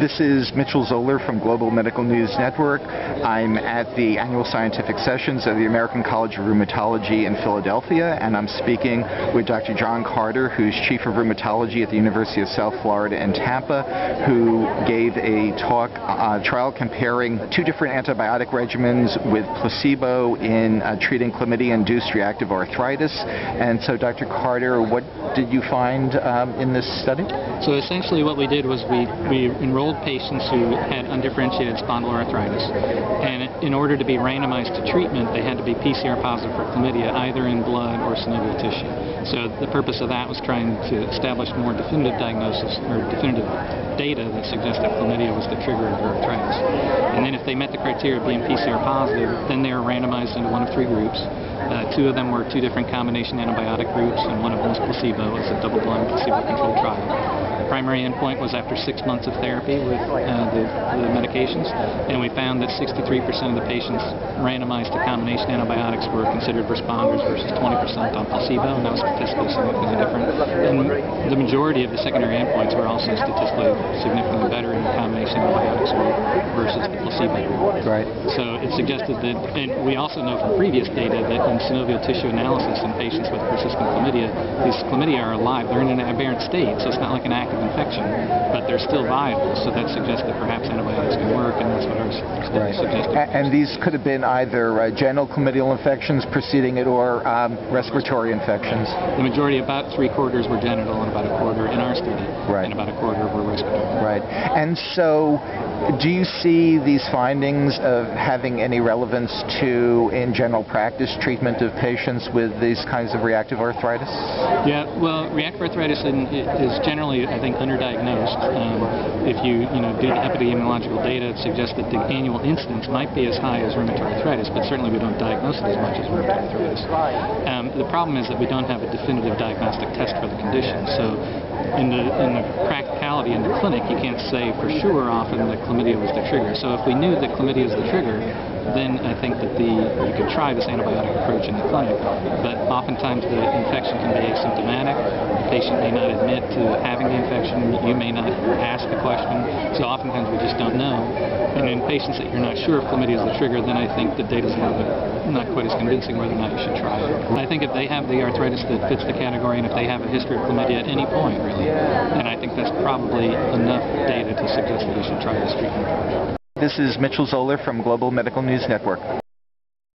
This is Mitchel Zoler from Global Medical News Network. I'm at the annual scientific sessions of the American College of Rheumatology in Philadelphia, and I'm speaking with Dr. John Carter, who's Chief of Rheumatology at the University of South Florida in Tampa, who gave a talk, uh, trial comparing two different antibiotic regimens with placebo in uh, treating chlamydia-induced reactive arthritis. And so, Dr. Carter, what did you find um, in this study? So essentially what we did was we, we enrolled patients who had undifferentiated spondyloarthritis. And in order to be randomized to treatment, they had to be PCR positive for chlamydia, either in blood or synovial tissue. So the purpose of that was trying to establish more definitive diagnosis or definitive data that suggests that chlamydia was the trigger of their arthritis. And then if they met the criteria of being PCR positive, then they were randomized into one of three groups. Uh, two of them were two different combination antibiotic groups, and one of them was placebo. It was a double-blind placebo-controlled trial. The primary endpoint was after six months of therapy with uh, the, the medications, and we found that 63% of the patients randomized to combination antibiotics were considered responders versus 20% on placebo, and that was statistically significantly different. And the majority of the secondary endpoints were also statistically significantly better in combination antibiotics group versus the placebo group. Right. So it suggested that, and we also know from previous data that in synovial tissue analysis in patients with persistent chlamydia, these chlamydia are alive. They're in an aberrant state, so it's not like an active infection, but they're still viable. So that suggests that perhaps antibiotics can work, and that's what our study suggested. A- And these could have been either uh, genital chlamydial infections preceding it or um, respiratory infections. The majority, about three quarters, were genital, and about a quarter in our study, Right. and about a quarter were respiratory. Right. And so, do you see these findings of having any relevance to, in general practice, treatment of patients with these kinds of reactive arthritis? Yeah, well, reactive arthritis in, is generally, I think, underdiagnosed. Um, if you, you know, do the epidemiological data, it suggests that the annual incidence might be as high as rheumatoid arthritis, but certainly we don't diagnose it as much as rheumatoid arthritis. Um, the problem is that we don't have a definitive diagnostic test for the condition. So, in the in the practicality the clinic, you can't say for sure often that chlamydia was the trigger. So, if we knew that chlamydia is the trigger, then I think that the you could try this antibiotic approach in the clinic. But oftentimes the infection can be asymptomatic. The patient may not admit to having the infection. You may not ask the question. So oftentimes we just don't know. And in patients that you're not sure if chlamydia is the trigger, then I think the data's a little bit not quite as convincing whether or not you should try it. I think if they have the arthritis that fits the category and if they have a history of chlamydia at any point, really, then I think that's probably enough data to suggest that you should try this treatment. This is Mitchel Zoler from Global Medical News Network.